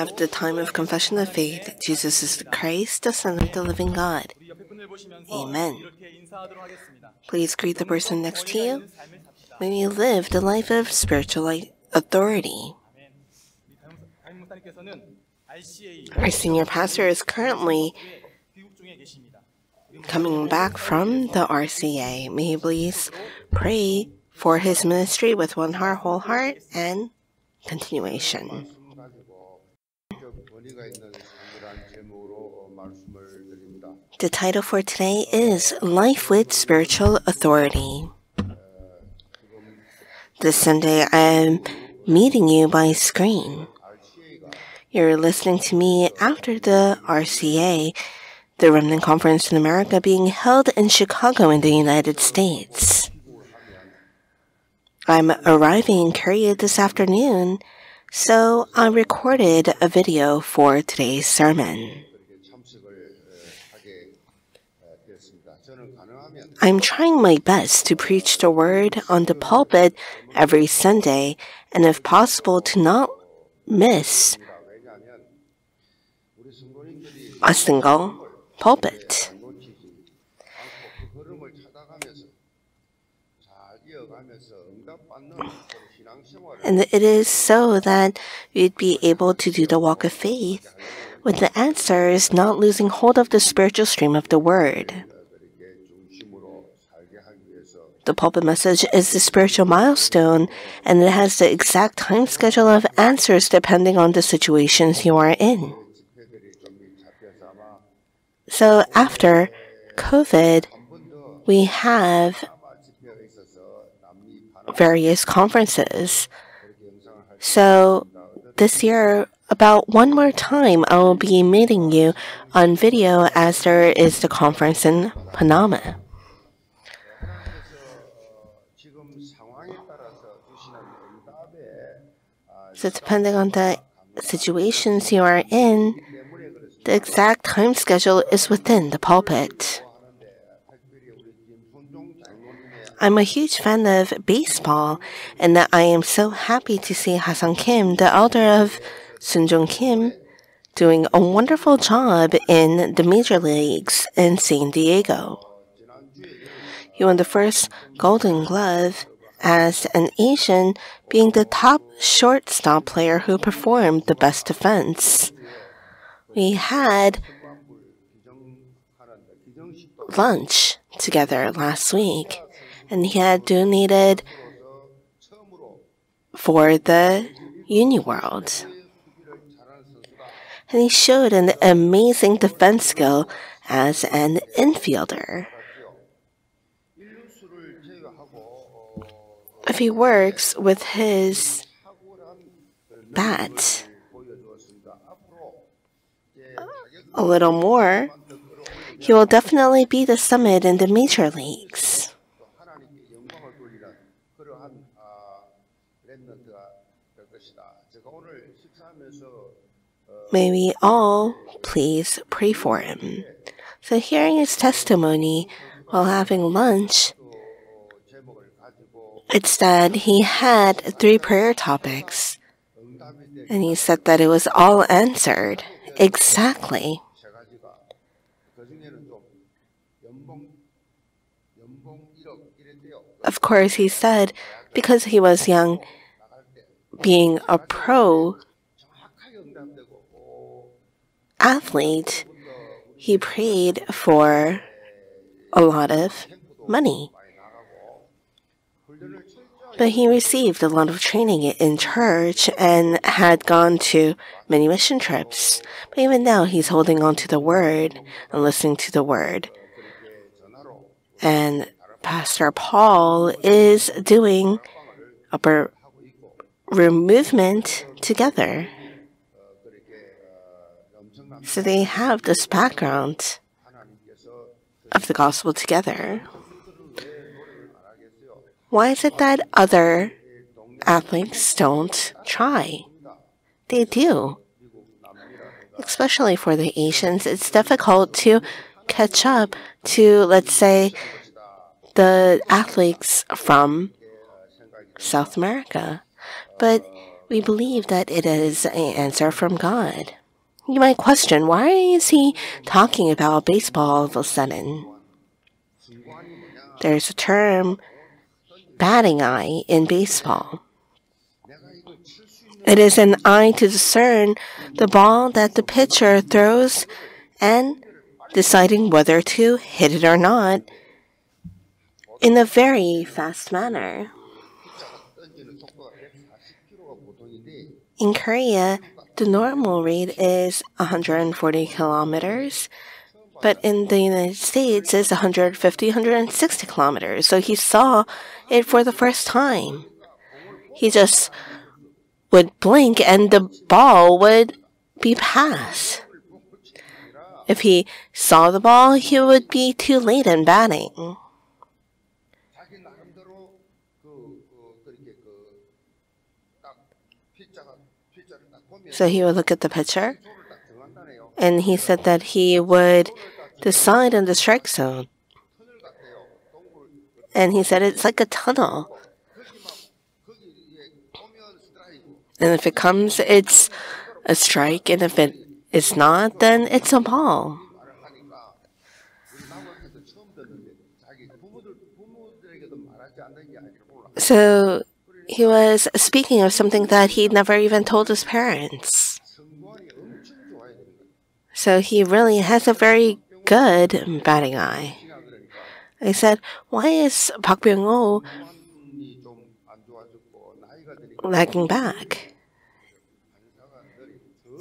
have the time of confession of faith. Jesus is the Christ, the Son of the living God. Amen. Please greet the person next to you. May you live the life of spiritual authority. Our senior pastor is currently coming back from the RCA. May you please pray for his ministry with one heart, whole heart, and continuation. The title for today is Life with Spiritual Authority. This Sunday, I am meeting you by screen. You're listening to me after the RCA, the Remnant Conference in America, being held in Chicago in the United States. I'm arriving in Korea this afternoon, so I recorded a video for today's sermon. I'm trying my best to preach the word on the pulpit every Sunday, and if possible, to not miss a single pulpit. And it is so that you'd be able to do the walk of faith with the answers not losing hold of the spiritual stream of the word. The pulpit message is the spiritual milestone, and it has the exact time schedule of answers depending on the situations you are in. So after COVID, we have various conferences. So this year, about one more time, I will be meeting you on video as there is the conference in Panama. So depending on the situations you are in, the exact time schedule is within the pulpit. I'm a huge fan of baseball, and that I am so happy to see Ha-Seong Kim, the elder of Sunjong Kim, doing a wonderful job in the major leagues in San Diego. He won the first Golden Glove as an Asian being the top shortstop player who performed the best defense. We had lunch together last week, and he had donated for the Uni World. And he showed an amazing defense skill as an infielder. If he works with his bat a little more, he will definitely be the summit in the major leagues. May we all please pray for him. So, hearing his testimony while having lunch, it's that he had three prayer topics. And he said that it was all answered exactly. Of course, he said because he was young, being a pro athlete, he prayed for a lot of money. But he received a lot of training in church and had gone to many mission trips. But even now, he's holding on to the word and listening to the word. And Pastor Paul is doing upper room movement together. So they have this background of the gospel together. Why is it that other athletes don't try? They do. Especially for the Asians, it's difficult to catch up to, let's say, the athletes from South America. But we believe that it is an answer from God. You might question why is he talking about baseball all of a sudden? There's a term batting eye in baseball. It is an eye to discern the ball that the pitcher throws and deciding whether to hit it or not in a very fast manner. In Korea, the normal rate is 140 kilometers, but in the United States it's 150, 160 kilometers. So he saw it for the first time. He just would blink and the ball would be passed. If he saw the ball, he would be too late in batting. So he would look at the pitcher and he said that he would decide on the strike zone. And he said it's like a tunnel. And if it comes, it's a strike. And if it is not, then it's a ball. So he was speaking of something that he never even told his parents. So he really has a very good batting eye. I said, why is Park Byung-ho lagging back?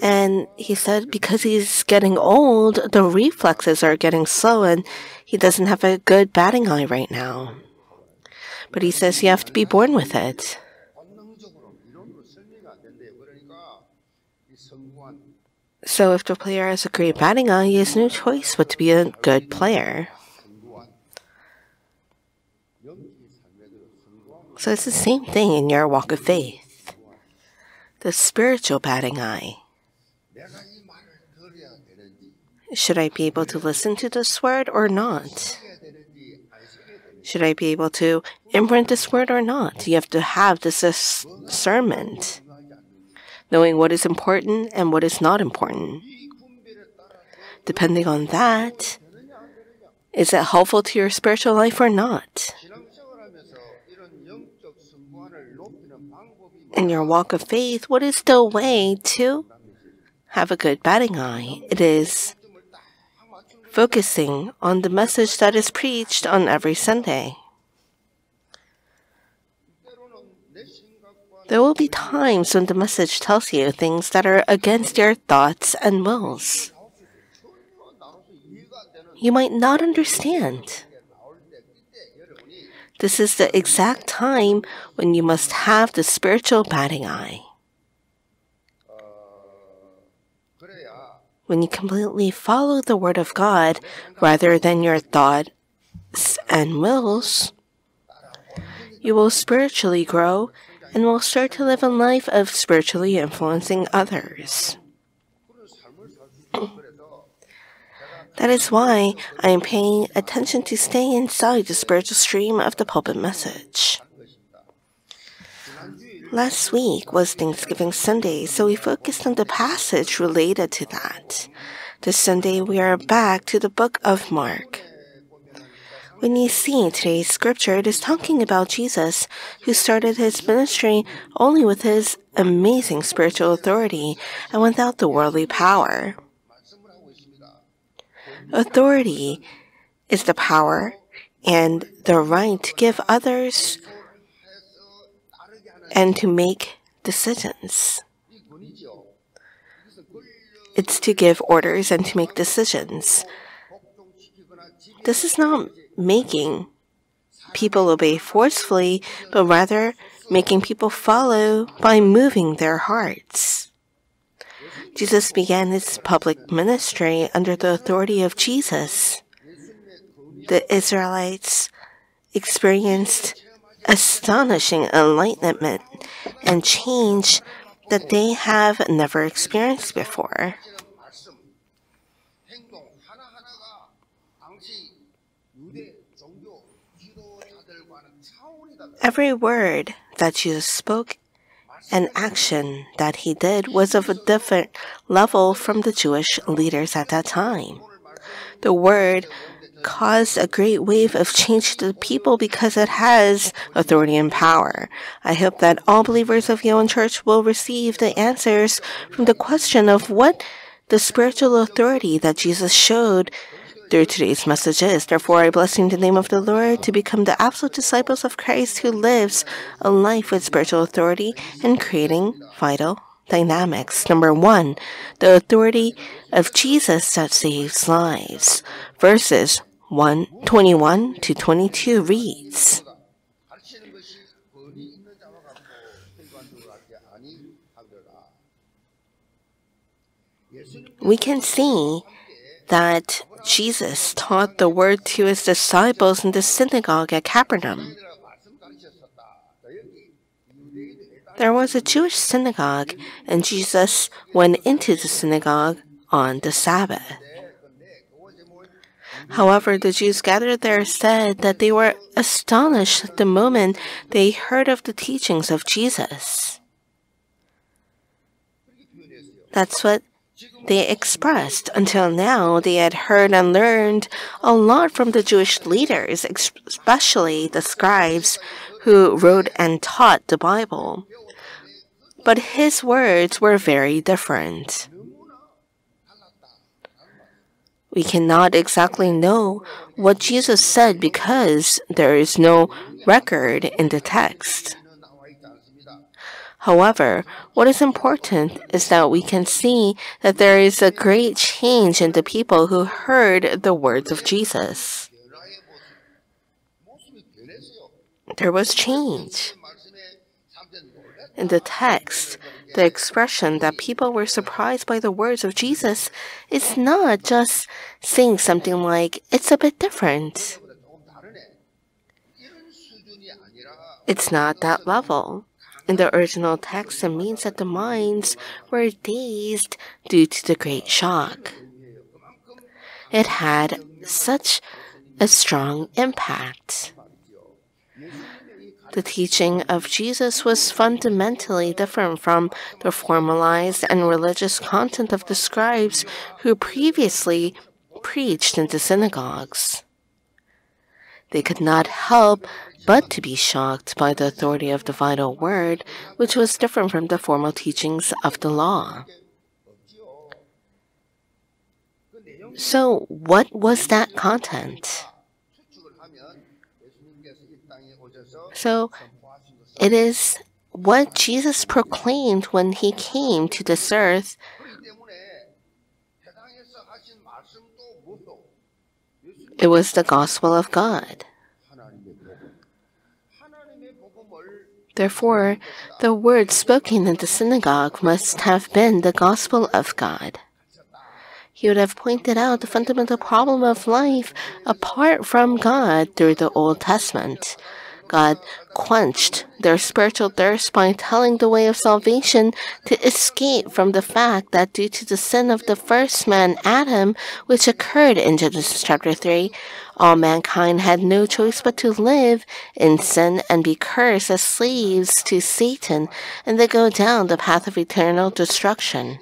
And he said because he's getting old, the reflexes are getting slow and he doesn't have a good batting eye right now. But he says you have to be born with it. So if the player has a great batting eye, he has no choice but to be a good player. So it's the same thing in your walk of faith. The spiritual batting eye. Should I be able to listen to this word or not? Should I be able to imprint this word or not? You have to have this discernment, knowing what is important and what is not important. Depending on that, is it helpful to your spiritual life or not? In your walk of faith, what is the way to have a good batting eye? It is focusing on the message that is preached on every Sunday. There will be times when the message tells you things that are against your thoughts and wills. You might not understand. This is the exact time when you must have the spiritual batting eye. when you completely follow the Word of God rather than your thoughts and wills, you will spiritually grow and will start to live a life of spiritually influencing others. That is why I am paying attention to stay inside the spiritual stream of the pulpit message. Last week was Thanksgiving Sunday, so we focused on the passage related to that. This Sunday, we are back to the book of Mark. When you see today's scripture, it is talking about Jesus, who started his ministry only with his amazing spiritual authority and without the worldly power. Authority is the power and the right to give others and to make decisions. It's to give orders and to make decisions. This is not making people obey forcefully, but rather making people follow by moving their hearts. Jesus began his public ministry under the authority of Jesus. The Israelites experienced astonishing enlightenment and change that they have never experienced before. Every word that Jesus spoke and action that he did was of a different level from the Jewish leaders at that time. The word caused a great wave of change to the people because it has authority and power. I hope that all believers of Yewon Church will receive the answers from the question of what the spiritual authority that Jesus showed through today's message messages. Therefore, I bless you in the name of the Lord to become the absolute disciples of Christ who lives a life with spiritual authority and creating vital dynamics. Number one, the authority of Jesus that saves lives. Verses 1, 21 to 22 reads, We can see that Jesus taught the word to his disciples in the synagogue at Capernaum. There was a Jewish synagogue, and Jesus went into the synagogue on the Sabbath. However, the Jews gathered there said that they were astonished the moment they heard of the teachings of Jesus. That's what they expressed. Until now, they had heard and learned a lot from the Jewish leaders, especially the scribes who wrote and taught the Bible. But his words were very different. We cannot exactly know what Jesus said because there is no record in the text. However, what is important is that we can see that there is a great change in the people who heard the words of Jesus. There was change. In the text, the expression that people were surprised by the words of Jesus is not just saying something like, it's a bit different. It's not that level. In the original text, it means that the minds were dazed due to the great shock. It had such a strong impact. The teaching of Jesus was fundamentally different from the formalized and religious content of the scribes who previously preached in the synagogues. They could not help but to be shocked by the authority of the vital word, which was different from the formal teachings of the law. So, what was that content? So, it is what Jesus proclaimed when he came to this earth. It was the gospel of God. Therefore, the words spoken in the synagogue must have been the gospel of God. He would have pointed out the fundamental problem of life apart from God through the Old Testament. God quenched their spiritual thirst by telling the way of salvation to escape from the fact that due to the sin of the first man, Adam, which occurred in Genesis chapter 3, all mankind had no choice but to live in sin and be cursed as slaves to Satan and to go down the path of eternal destruction.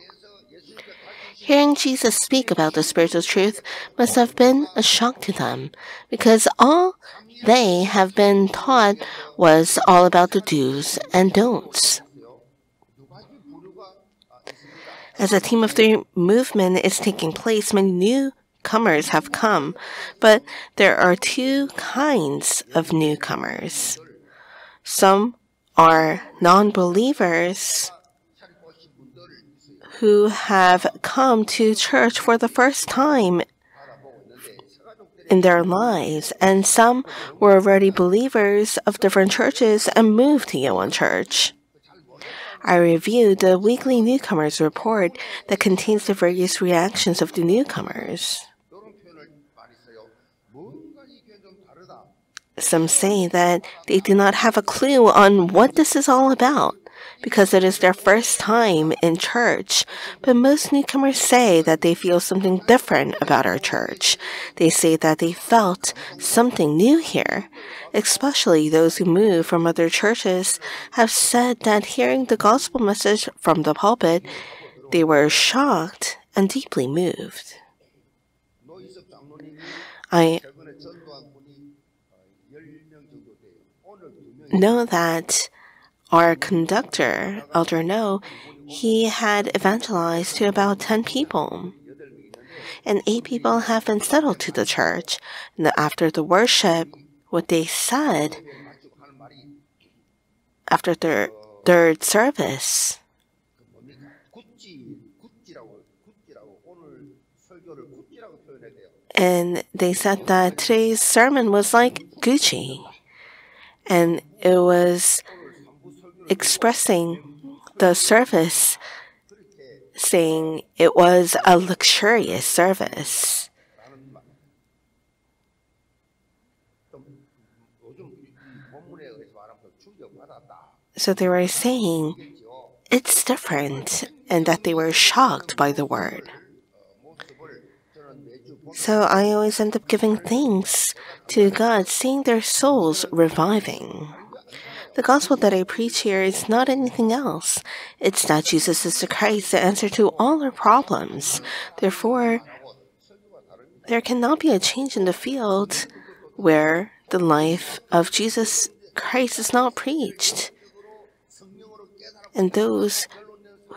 Hearing Jesus speak about the spiritual truth must have been a shock to them, because all they have been taught was all about the do's and don'ts. As a team of three movement is taking place, many new newcomers have come, but there are two kinds of newcomers. Some are non believers who have come to church for the first time in their lives, and some were already believers of different churches and moved to Yewon Church. I reviewed the weekly newcomers report that contains the various reactions of the newcomers. Some say that they do not have a clue on what this is all about because it is their first time in church. But most newcomers say that they feel something different about our church. They say that they felt something new here. Especially those who move from other churches have said that hearing the gospel message from the pulpit, they were shocked and deeply moved. I know that our conductor, Elder No, he had evangelized to about 10 people. And eight people have been settled to the church. And after the worship, what they said after their third service and they said that today's sermon was like Gucci. And it was expressing the service, saying it was a luxurious service. So they were saying it's different and that they were shocked by the word. So I always end up giving thanks to God, seeing their souls reviving. The gospel that I preach here is not anything else. It's that Jesus is the Christ, the answer to all our problems. Therefore, there cannot be a change in the field where the life of Jesus Christ is not preached. And those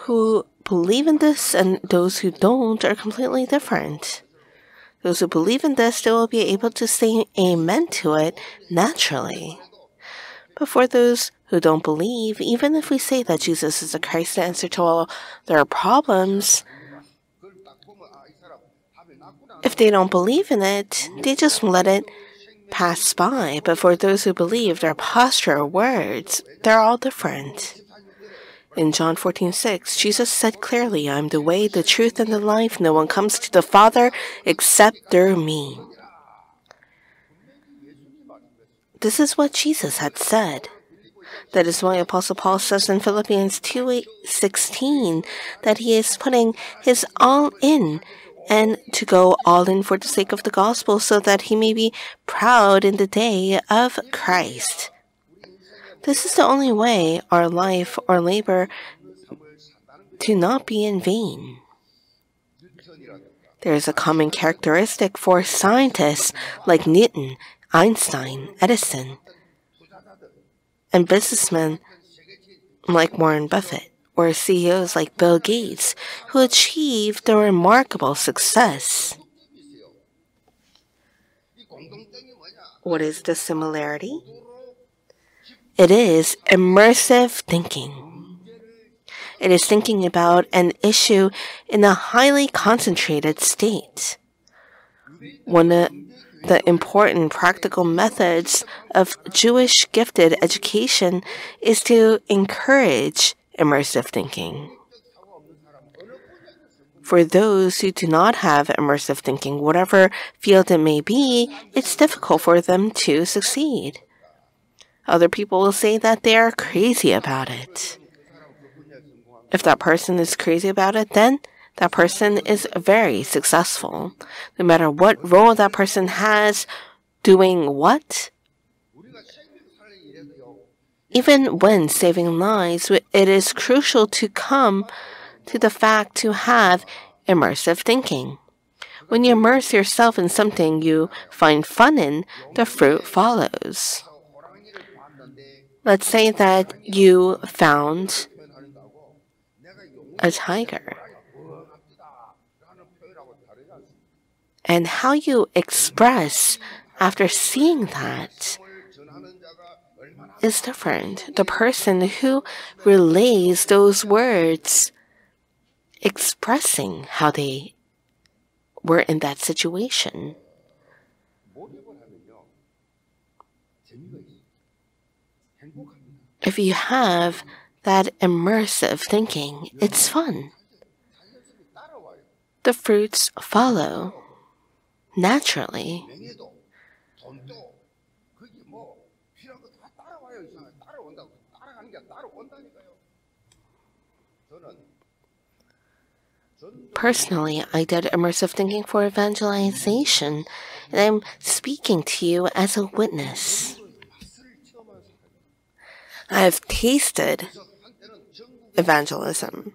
who believe in this and those who don't are completely different. Those who believe in this, they will be able to say amen to it naturally. But for those who don't believe, even if we say that Jesus is the Christ the answer to all their problems, if they don't believe in it, they just let it pass by. But for those who believe, their posture, or words, they're all different. In John 14, 6, Jesus said clearly, I am the way, the truth, and the life. No one comes to the Father except through me. This is what Jesus had said. That is why Apostle Paul says in Philippians 2:16 that he is putting his all in and to go all in for the sake of the gospel so that he may be proud in the day of Christ. This is the only way our life or labor to not be in vain. There is a common characteristic for scientists like Newton, Einstein, Edison, and businessmen like Warren Buffett or CEOs like Bill Gates who achieved a remarkable success. What is the similarity? It is immersive thinking. It is thinking about an issue in a highly concentrated state. One the important practical methods of Jewish gifted education is to encourage immersive thinking. For those who do not have immersive thinking, whatever field it may be, it's difficult for them to succeed. Other people will say that they are crazy about it. If that person is crazy about it, then that person is very successful. No matter what role that person has doing what, even when saving lives, it is crucial to come to the fact to have immersive thinking. When you immerse yourself in something you find fun in, the fruit follows. Let's say that you found a tiger. And how you express after seeing that is different. The person who relays those words expressing how they were in that situation. If you have that immersive thinking, it's fun. The fruits follow naturally. Personally, I did immersive thinking for evangelization, and I'm speaking to you as a witness. I have tasted evangelism.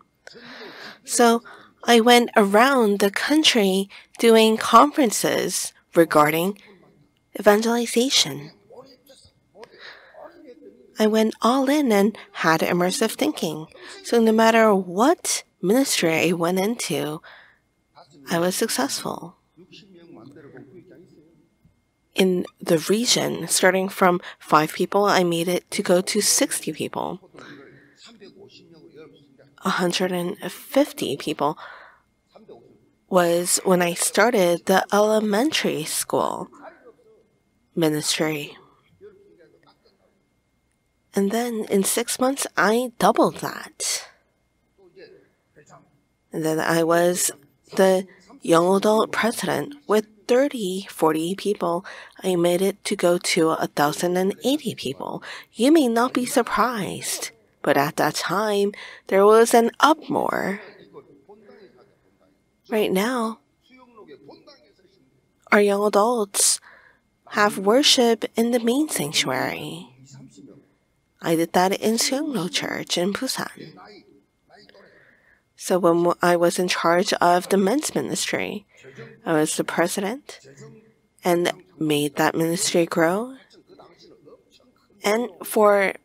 So I went around the country doing conferences regarding evangelization. I went all in and had immersive thinking. So no matter what ministry I went into, I was successful. In the region, starting from five people, I made it to go to 60 people. 150 people was when I started the elementary school ministry. And then in six months, I doubled that. And then I was the young adult president with 30, 40 people. I made it to go to 1,080 people. You may not be surprised, but at that time, there was an uproar. Right now, our young adults have worship in the main sanctuary. I did that in Seungno Church in Busan. So when I was in charge of the men's ministry, I was the president and made that ministry grow. And for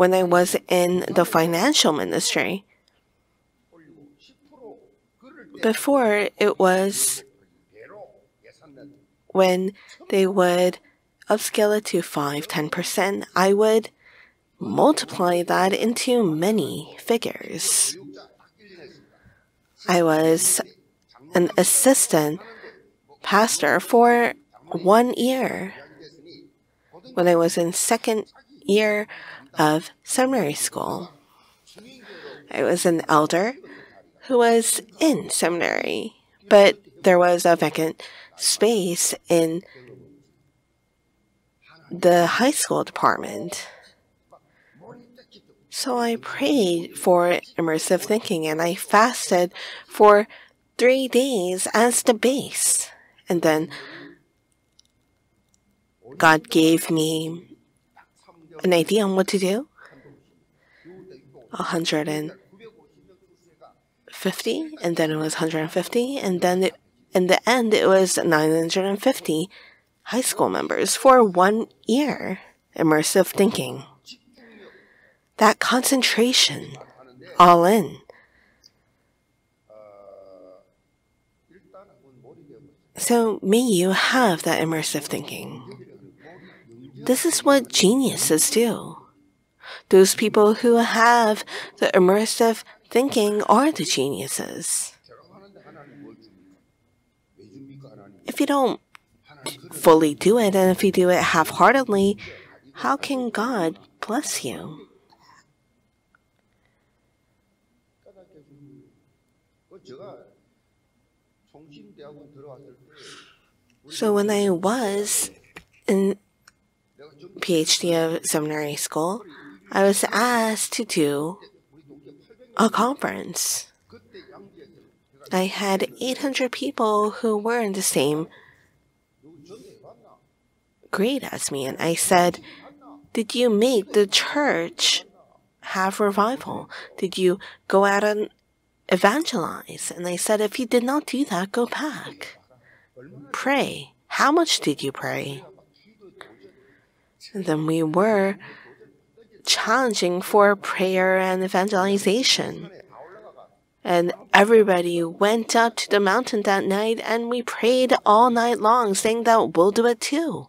when I was in the financial ministry, before it was when they would upscale it to 5 10%, I would multiply that into many figures. I was an assistant pastor for one year when I was in second year of seminary school. I was an elder who was in seminary, but there was a vacant space in the high school department. So I prayed for immersive thinking and I fasted for three days as the base. And then God gave me an idea on what to do. 150, and then it was 150, and then it, in the end, it was 950 high school members for one year immersive thinking that concentration all in. So may you have that immersive thinking. This is what geniuses do. Those people who have the immersive thinking are the geniuses. If you don't fully do it, and if you do it half heartedly, how can God bless you? So when I was in PhD of seminary school, I was asked to do a conference. I had 800 people who were in the same grade as me, and I said, Did you make the church have revival? Did you go out and evangelize? And they said, If you did not do that, go back. Pray. How much did you pray? Then we were challenging for prayer and evangelization. And everybody went up to the mountain that night and we prayed all night long, saying that we'll do it too.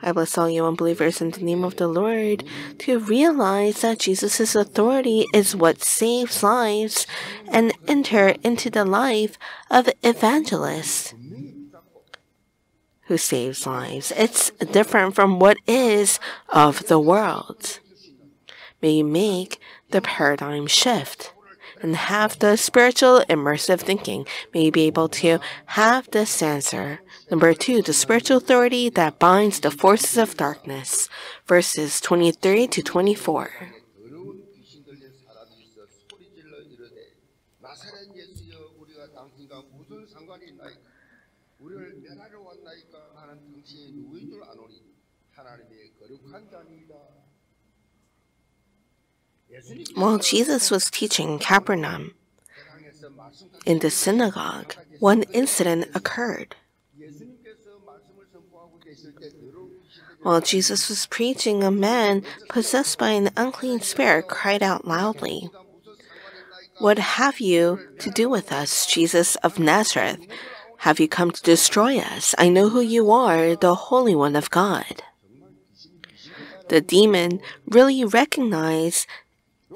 I bless all you unbelievers in the name of the Lord to realize that Jesus' authority is what saves lives and enter into the life of evangelists who saves lives. It's different from what is of the world. May you make the paradigm shift and have the spiritual immersive thinking. May you be able to have this answer Number two, the spiritual authority that binds the forces of darkness. Verses 23 to 24. While Jesus was teaching in Capernaum, in the synagogue, one incident occurred. While Jesus was preaching, a man possessed by an unclean spirit cried out loudly, What have you to do with us, Jesus of Nazareth? Have you come to destroy us? I know who you are, the Holy One of God. The demon really recognized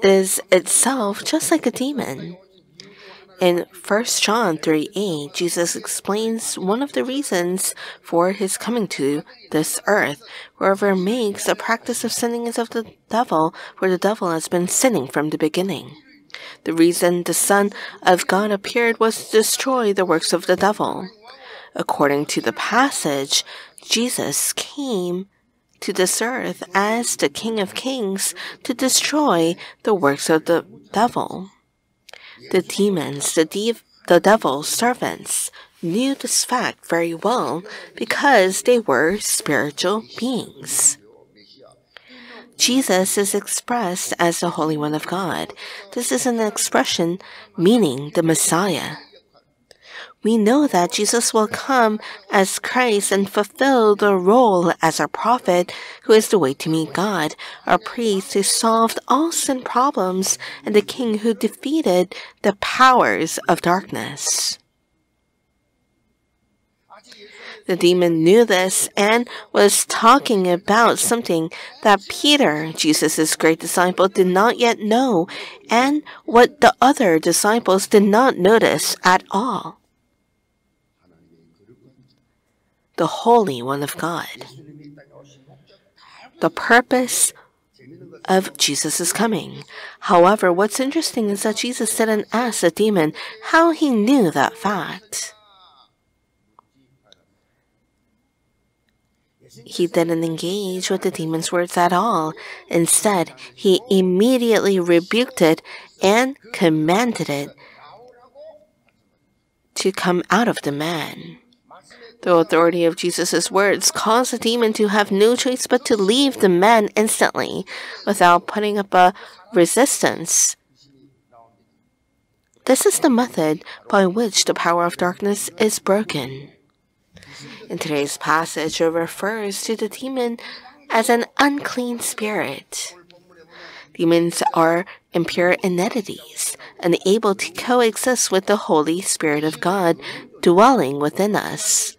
is itself just like a demon. In 1 John 3 8, Jesus explains one of the reasons for his coming to this earth. Whoever makes a practice of sinning is of the devil, for the devil has been sinning from the beginning. The reason the Son of God appeared was to destroy the works of the devil. According to the passage, Jesus came to this earth as the King of Kings to destroy the works of the devil. The demons, the, dev- the devil's servants, knew this fact very well because they were spiritual beings. Jesus is expressed as the Holy One of God. This is an expression meaning the Messiah. We know that Jesus will come as Christ and fulfill the role as our prophet who is the way to meet God, our priest who solved all sin problems, and the king who defeated the powers of darkness. The demon knew this and was talking about something that Peter, Jesus' great disciple, did not yet know, and what the other disciples did not notice at all. The Holy One of God. The purpose of Jesus' coming. However, what's interesting is that Jesus didn't ask the demon how he knew that fact. He didn't engage with the demon's words at all. Instead, he immediately rebuked it and commanded it to come out of the man. The authority of Jesus' words caused the demon to have no choice but to leave the man instantly without putting up a resistance. This is the method by which the power of darkness is broken. In today's passage, it refers to the demon as an unclean spirit. Demons are impure entities, unable to coexist with the Holy Spirit of God dwelling within us.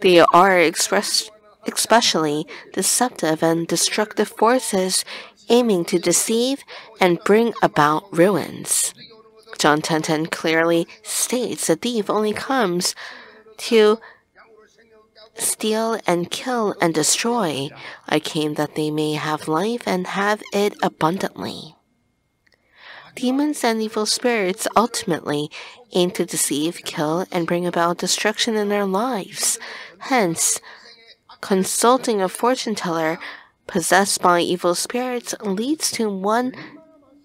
They are express, especially deceptive and destructive forces aiming to deceive and bring about ruins. John 10:10 clearly states the thief only comes to steal and kill and destroy. I came that they may have life and have it abundantly. Demons and evil spirits ultimately aim to deceive, kill, and bring about destruction in their lives. Hence, consulting a fortune teller possessed by evil spirits leads to one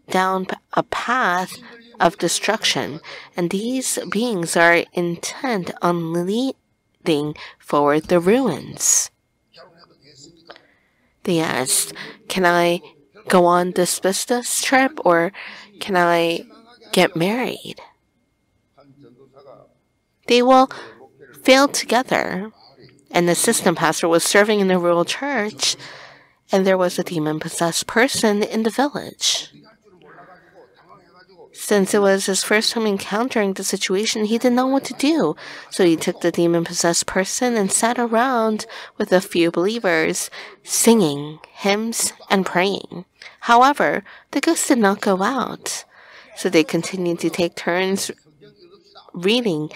down a path of destruction, and these beings are intent on leading forward the ruins. They asked, Can I go on this business trip or can I get married? They will fail together. An assistant pastor was serving in the rural church, and there was a demon possessed person in the village. Since it was his first time encountering the situation, he didn't know what to do. So he took the demon possessed person and sat around with a few believers, singing hymns and praying. However, the ghost did not go out. So they continued to take turns reading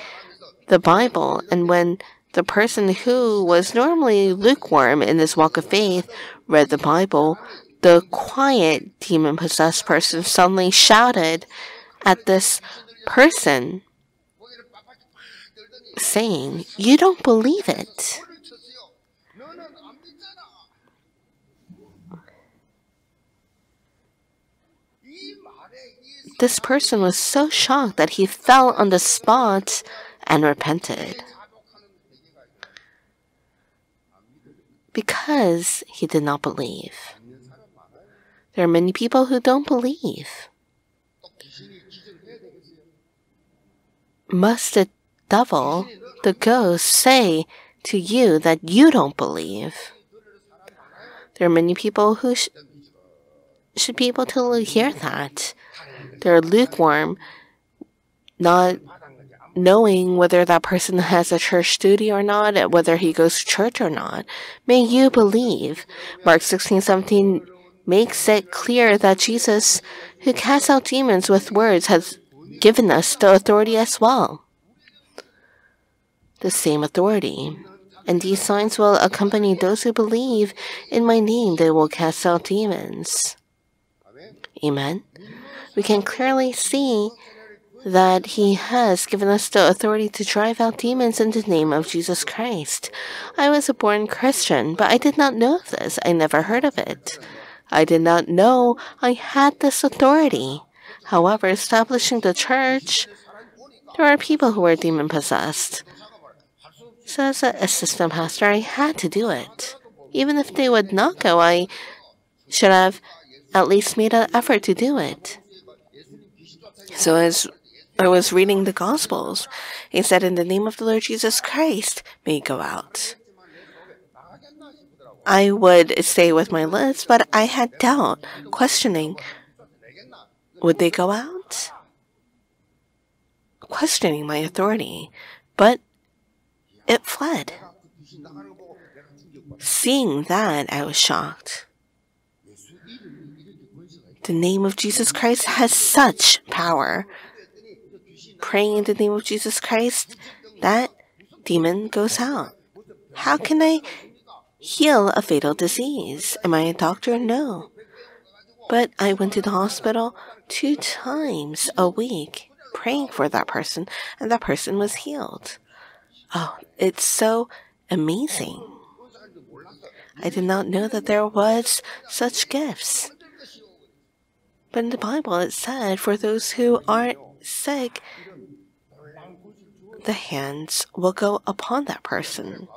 the Bible. And when the person who was normally lukewarm in this walk of faith read the Bible, the quiet demon possessed person suddenly shouted at this person, saying, You don't believe it. this person was so shocked that he fell on the spot and repented. Because he did not believe. There are many people who don't believe. Must the devil, the ghost, say to you that you don't believe? There are many people who sh should be able to hear that. They're lukewarm, not knowing whether that person has a church duty or not, whether he goes to church or not. May you believe. Mark 16, 17 makes it clear that Jesus, who casts out demons with words, has given us the authority as well. The same authority. And these signs will accompany those who believe in my name, they will cast out demons. Amen. We can clearly see that He has given us the authority to drive out demons in the name of Jesus Christ. I was a born Christian, but I did not know this. I never heard of it. I did not know I had this authority. However, establishing the church, there are people who are demon possessed. So, as an assistant pastor, I had to do it. Even if they would not go, I should have at least made an effort to do it. So, as I was reading the Gospels, it said, In the name of the Lord Jesus Christ, may go out. I would stay with my lips, but I had doubt, questioning, would they go out? Questioning my authority, but it fled. Seeing that, I was shocked. The name of Jesus Christ has such power. Praying in the name of Jesus Christ, that demon goes out. How can I heal a fatal disease? Am I a doctor? No. But I went to the hospital two times a week praying for that person, and that person was healed. Oh, it's so amazing. I did not know that there was such gifts. But in the Bible it said for those who aren't sick, the hands will go upon that person.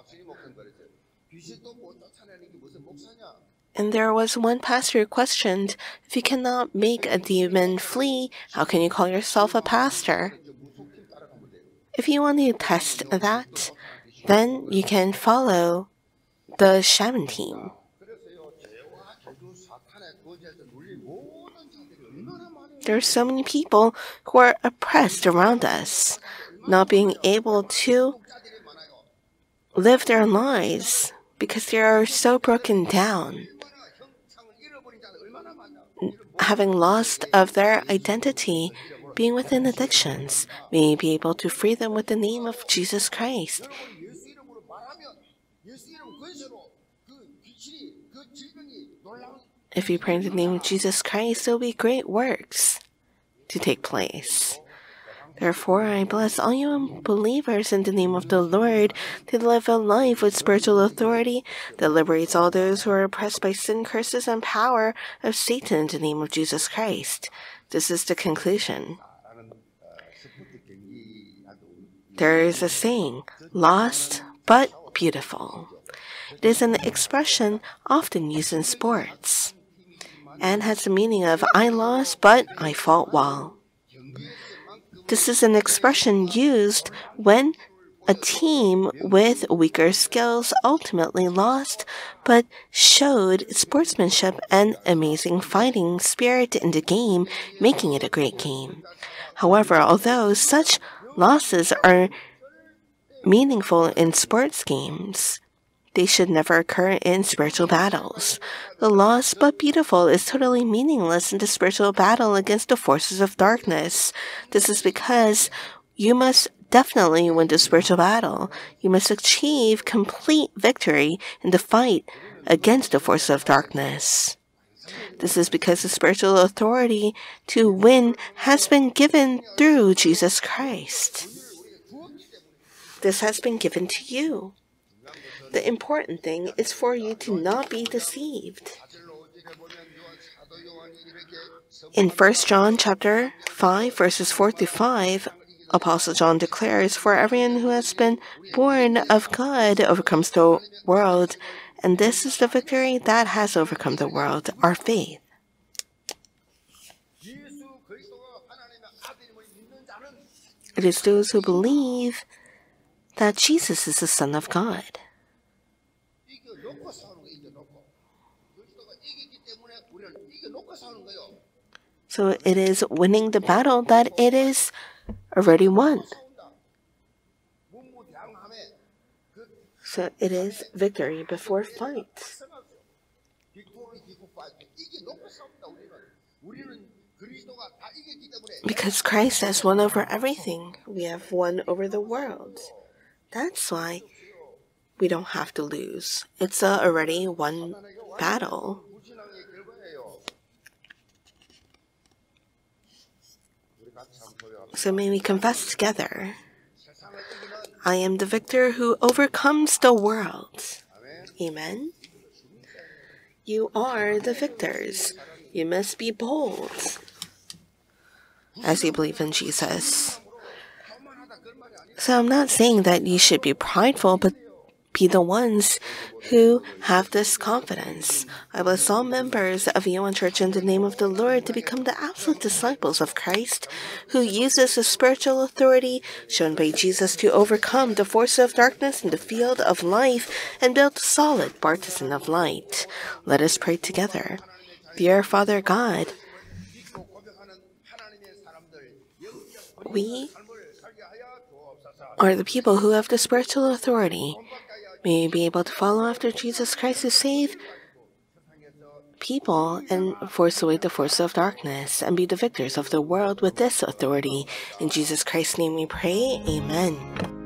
And there was one pastor who questioned if you cannot make a demon flee, how can you call yourself a pastor? If you want to test that, then you can follow the shaman team. There are so many people who are oppressed around us, not being able to live their lives because they are so broken down having lost of their identity, being within addictions, may be able to free them with the name of Jesus Christ. If you pray in the name of Jesus Christ, there will be great works to take place. Therefore, I bless all you believers in the name of the Lord to live a life with spiritual authority that liberates all those who are oppressed by sin, curses, and power of Satan in the name of Jesus Christ. This is the conclusion. There is a saying, lost but beautiful. It is an expression often used in sports and has the meaning of I lost but I fought well. This is an expression used when a team with weaker skills ultimately lost, but showed sportsmanship and amazing fighting spirit in the game, making it a great game. However, although such losses are meaningful in sports games, they should never occur in spiritual battles. The lost but beautiful is totally meaningless in the spiritual battle against the forces of darkness. This is because you must definitely win the spiritual battle. You must achieve complete victory in the fight against the forces of darkness. This is because the spiritual authority to win has been given through Jesus Christ. This has been given to you. The important thing is for you to not be deceived. In 1 John chapter 5 verses 4 to 5, Apostle John declares, For everyone who has been born of God overcomes the world, and this is the victory that has overcome the world, our faith. It is those who believe that Jesus is the Son of God. So it is winning the battle that it is already won. So it is victory before fight. Because Christ has won over everything, we have won over the world. That's why we don't have to lose. It's a already won battle. So may we confess together I am the victor who overcomes the world. Amen. You are the victors. You must be bold as you believe in Jesus. So I'm not saying that you should be prideful, but be the ones who have this confidence. I bless all members of the Church in the name of the Lord to become the absolute disciples of Christ, who uses the spiritual authority shown by Jesus to overcome the force of darkness in the field of life and build a solid partisan of light. Let us pray together. Dear Father God, we are the people who have the spiritual authority May we be able to follow after Jesus Christ to save people and force away the force of darkness and be the victors of the world with this authority. In Jesus Christ's name we pray. Amen.